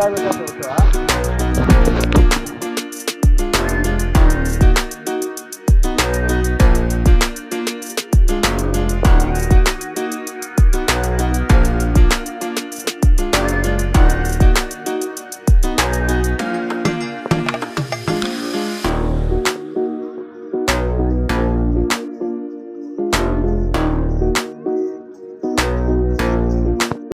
三个夫でしょ？